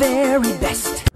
very best.